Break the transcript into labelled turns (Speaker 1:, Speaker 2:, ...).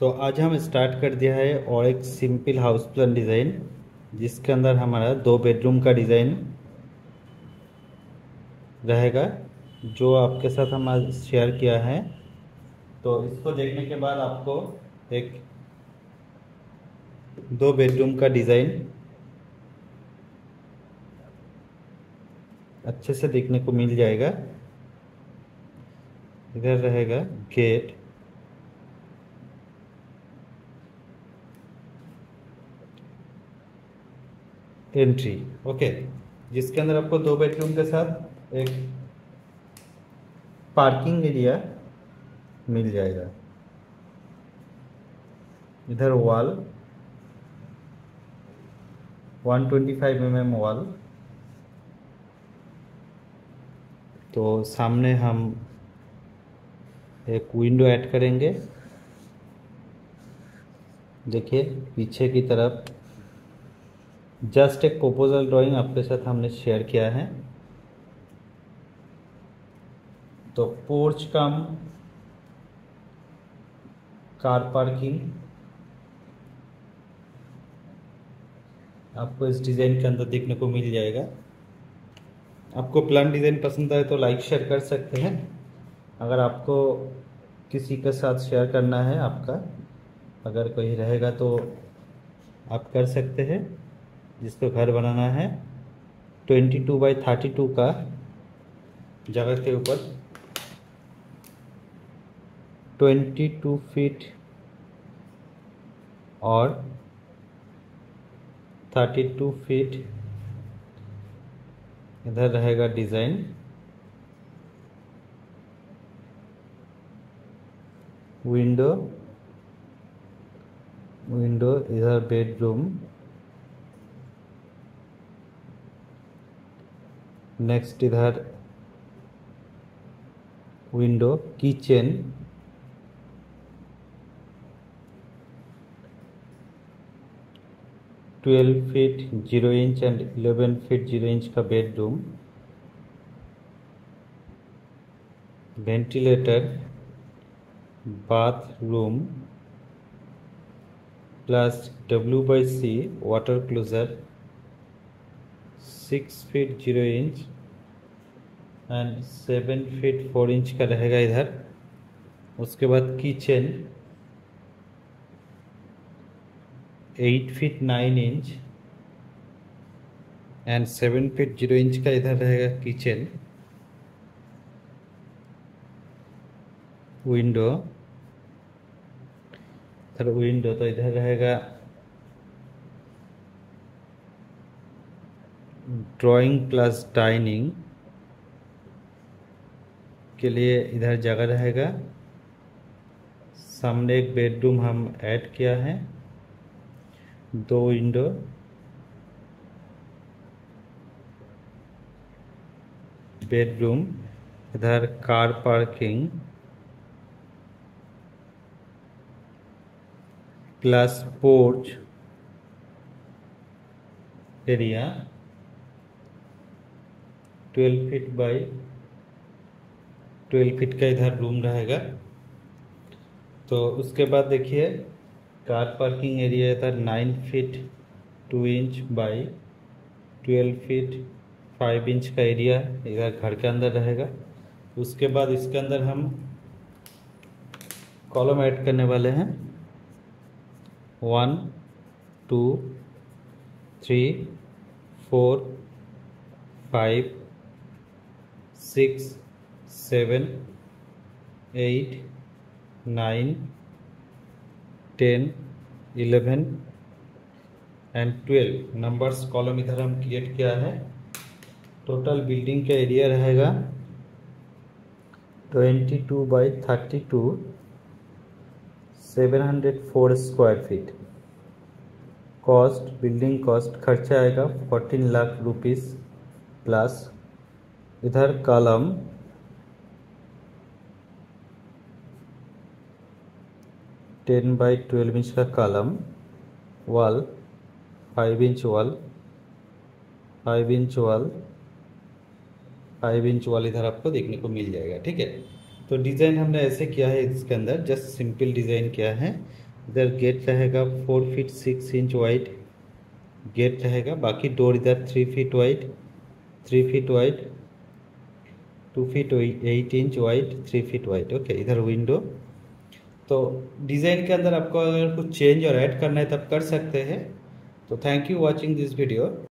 Speaker 1: तो आज हम स्टार्ट कर दिया है और एक सिंपल हाउस प्लान डिज़ाइन जिसके अंदर हमारा दो बेडरूम का डिज़ाइन रहेगा, जो आपके साथ हम आज शेयर किया है। तो इसको देखने के बाद आपको एक दो बेडरूम का डिज़ाइन अच्छे से देखने को मिल जाएगा। इधर रहेगा गेट एंट्री, ओके। जिसके अंदर आपको दो बेडरूम के साथ एक पार्किंग एरिया मिल जाएगा। इधर वॉल 125 ट्वेंटी एम वॉल तो सामने हम एक विंडो ऐड करेंगे। देखिए, पीछे की तरफ़ जस्ट एक प्रपोजल ड्राइंग आपके साथ हमने शेयर किया है। तो पोर्च कम कार पार्किंग आपको इस डिज़ाइन के अंदर देखने को मिल जाएगा। आपको प्लान डिज़ाइन पसंद आए तो लाइक शेयर कर सकते हैं। अगर आपको किसी के साथ शेयर करना है आपका, अगर कोई रहेगा तो आप कर सकते हैं। जिसको घर बनाना है twenty two by thirty two का जगह के ऊपर ट्वेंटी टू फीट और थर्टी टू फीट इधर रहेगा डिज़ाइन विंडो विंडो इधर बेडरूम नेक्स्ट इधर window kitchen twelve feet zero inch and eleven feet zero inch का bedroom ventilator bathroom plus W by C water closet six feet zero inch and seven feet four inch का रहेगा इधर। उसके बाद kitchen eight feet nine inch and seven feet zero inch का इधर रहेगा kitchen window इधर विंडो तो इधर रहेगा। ड्राइंग प्लस डाइनिंग के लिए इधर जगह रहेगा। सामने एक बेडरूम हम ऐड किया है। दो विंडो बेडरूम इधर car parking plus porch area twelve feet by twelve feet का इधर रूम रहेगा। तो उसके बाद देखिए, कार पार्किंग एरिया इधर nine feet two inch by twelve feet five inch का एरिया इधर घर के अंदर रहेगा। उसके बाद इसके अंदर हम कॉलम ऐड करने वाले हैं। One two three four five six seven, eight, nine, ten, eleven, and twelve. Numbers column इधर हम क्रिएट किया है। टोटल बिल्डिंग का एरिया रहेगा twenty two by thirty two, seven hundred four square feet. Cost, building cost, खर्चा आएगा fourteen lakh rupees plus. इधर column ten by twelve inch का column wall five inch wall five inch wall five inch wall इधर आपको देखने को मिल जाएगा, ठीक है? तो डिज़ाइन हमने ऐसे किया है इसके अंदर जस्ट सिंपल डिज़ाइन किया है। इधर गेट रहेगा four feet six inch wide gate रहेगा, बाकी डोर इधर three feet wide three feet wide two feet eight inch wide three feet wide okay इधर विंडो तो डिज़ाइन के अंदर आपको अगर कुछ चेंज और ऐड करना है, तब कर सकते हैं। तो thank you watching this video